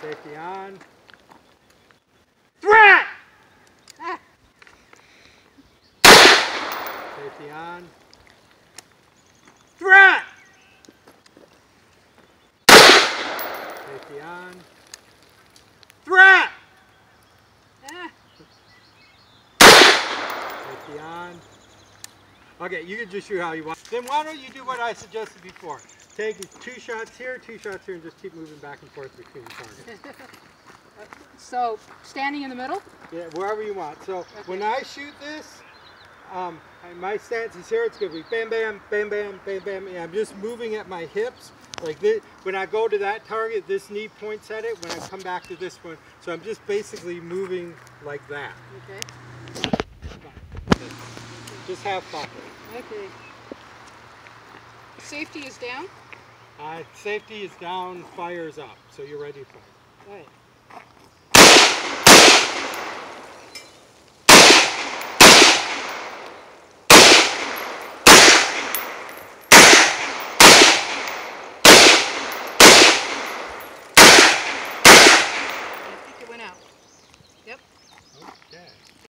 Safety on. Threat! Ah. Safety on. Threat! Safety on. Threat! Ah. Safety on. Okay, you can just shoot how you want. Then why don't you do what I suggested before? Take two shots here, two shots here, and just keep moving back and forth between the targets. So standing in the middle? Yeah, wherever you want. So when I shoot this, um, my stance is here. It's gonna be bam, bam, bam, bam, bam, bam. And I'm just moving at my hips like this. When I go to that target, this knee points at it. When I come back to this one, so I'm just basically moving like that. Okay. Just have fun. Okay. Safety is down? Uh, safety is down, fire is up, so you're ready for it. I think it went out. Yep. Okay.